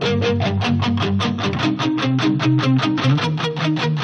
Thank you.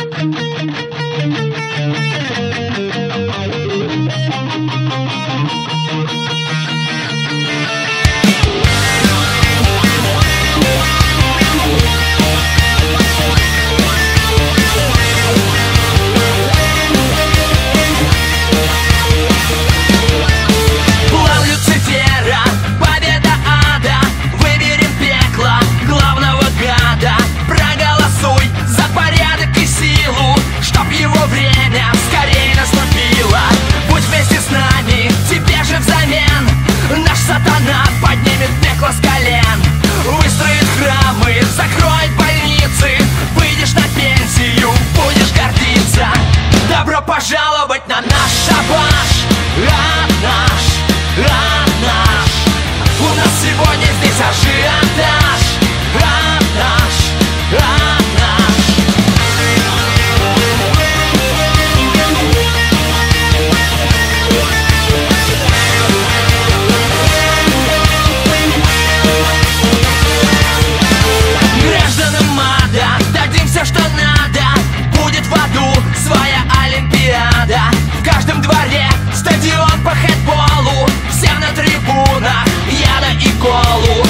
хетболу, все на трибунах, я на иколу.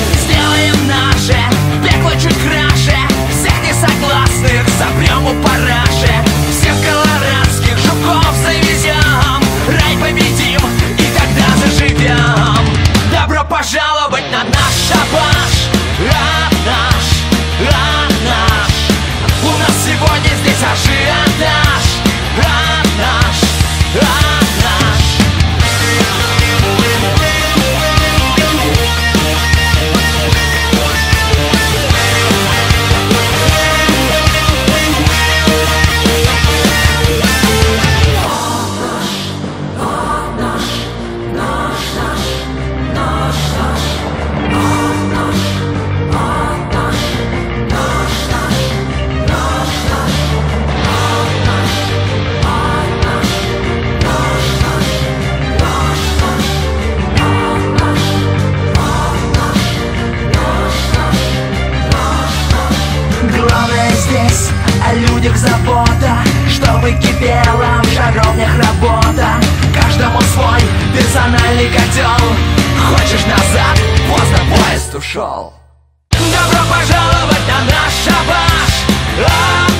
людях забота Чтобы кипела в жаровнях работа Каждому свой персональный котел Хочешь назад? Поздно поезд ушел Добро пожаловать на наш шабаш!